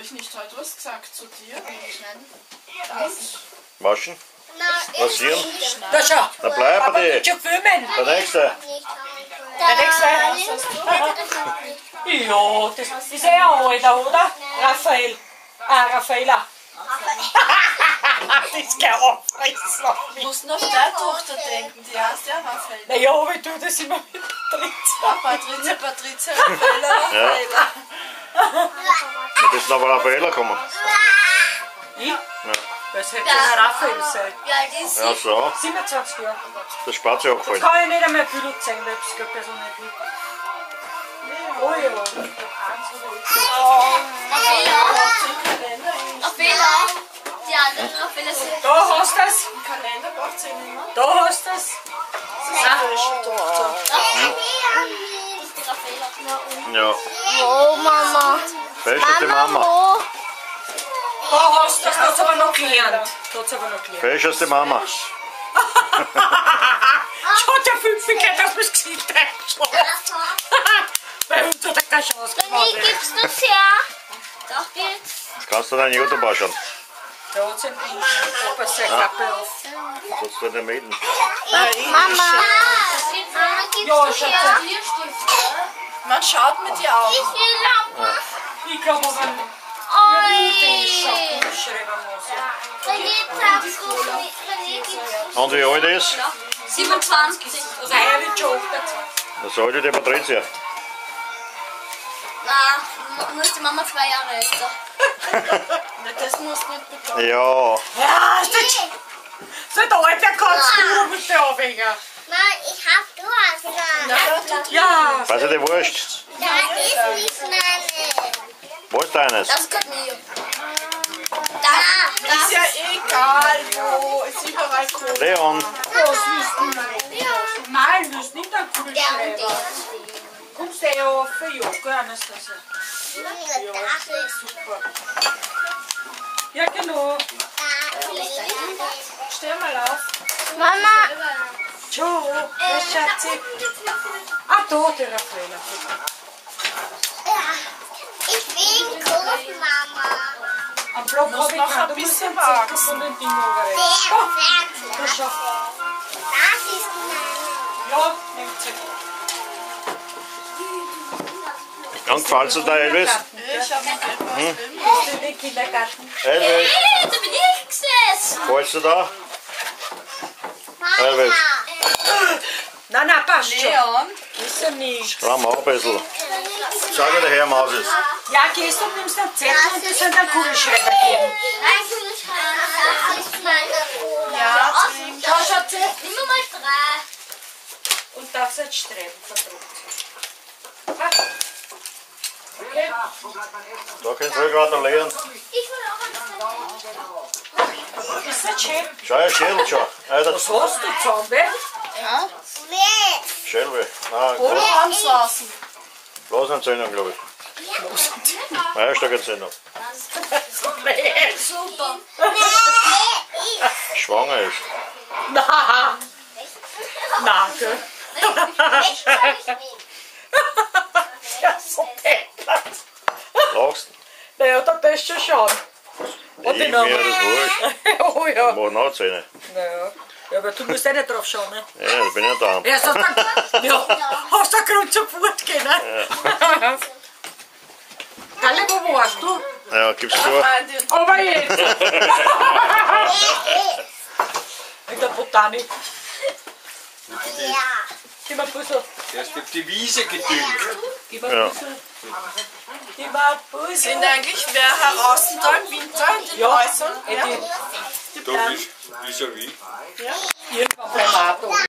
Habe ich nicht heute was gesagt zu dir? Waschen? Rasieren? Da schau. Na bleib bei nicht dir. schon filmen. Der nächste. Der nächste. Ja, das ist eh ein alter, oder? Raphael. Ah, Raffaella. das ist kein Auffressen. Du musst auf deine Tochter denken, die heißt ja Raffaella. Naja, aber ich tue das immer mit drin. Patrizia, Patrizia, Raffaella, Raffaella. Na, bist du aber Raffaella gekommen. Ich? Das hätte ja Raphael sein. Wie alt ist sie? Ja, so. 27 Jahre. Das Spatz ist abgefallen. Kann ich nicht einmal Bild zeigen, weil ich glaube, so nicht mit. Oh ja. Raffaella. Den Kalender, im Raffaella. Die anderen Raffaella sind. Da hast du es. Kalender braucht sie nicht mehr. Da hast du es. Nicht die Raffaella. Ja. Oh, Mama. Die Mama. Mama, Da hast du es. Da hat's aber noch gelernt. Da hat's aber noch gelernt. Fest ist die Mama. Schaut ja fünf Minuten, dass man es gesehen hat. Bei uns hat er keine Chance wo? gemacht. Wie gibst du das her? Doch, jetzt. Das kannst du deinen YouTube anschauen. Da hat sein Papa seine Kappe auf. Das sollst du nicht melden. Mama. Mama, gibst Ja, Schatz. her? Man schaut mit dir auf. Ich will Lampe. Ich glaube ist du Und wie alt ist? 27. Also er wird schon 28. Das sollte die Patricia. Na, nur ist die Mama zwei Jahre älter. Na, Das musst du nicht betonen. Ja. Ja, ist das... So der Alte kannst du mit der Mama, ich hab Durst. Du Ja. Was ist dir wurscht? Da ist nicht meine. Wo ist deines? Das gehört mir. Da. Ist ja egal, wo. Ist überall cool. Leon. Nein, du hast nicht Der und Schreiber. der. Kommst du eh auf für Yoga, Anastasia? Das ist Super. Ja, genau. Stell mal auf. Mama, Ciao, der Schatzi. Ah, da, der Raffaella. ich will gucken, Mama. Am Block Muss habe ich noch keinen, ein du musst bisschen den Zettel wachsen. von den Dingen Der überreichen. Fernseher. Da schau. Das ist meine. Ja, nimmt sie. Und gefällt dir der Elvis? Ich hab noch etwas. Ist in den Kindergarten. Elvis, Hey, da bin ich gesessen. gefällt's dir da? Elvis. Nein, nein, passt schon. Leon, Ist er nicht. Raum auch ein bisschen. Sag wie der Herr Maus ist. Ja, gehst und nimmst einen Zettel und das sind dann Kugelschreiber geben. Das ist meine. ja, trink. Schau, Schatzi. Nimm mal drei. Und darfst jetzt schreiben, verdruckt. Okay. Da kannst du gratulieren. Ich will auch ein Ist nicht schön. Schau, schon. Äh, das Was hast du zusammen, weh? Wer? Schälwe. Nein, Oder ansassen. Blasenentzündung, glaube ich. Eierstöckentzündung. Super. Schwanger ist. Na. Na, gell. Ja, so deppert. Lachst Naja, da bist du schon. Und Ich, den mir anderen. das wurscht. Oh ja. Mach noch Zähne. Naja. Ja, aber du musst eh nicht drauf schauen, ne? Ja, da bin ich da. Ja, so dann, ja, hast du einen Grund zum Fortgehen, ne? Kalle, wo warst du? Ja, gib's zu. Aber jetzt! In der Botanik. Ja. Gib mir ein bisschen. Der ist auf die Wiese gedüngt. Ja. Gib mir ein bisschen. Sind eigentlich wer heraus da im Winter in den Ja. Häusern? Ja. Die Da ist vis-à-vis. irgendwann beim Auto.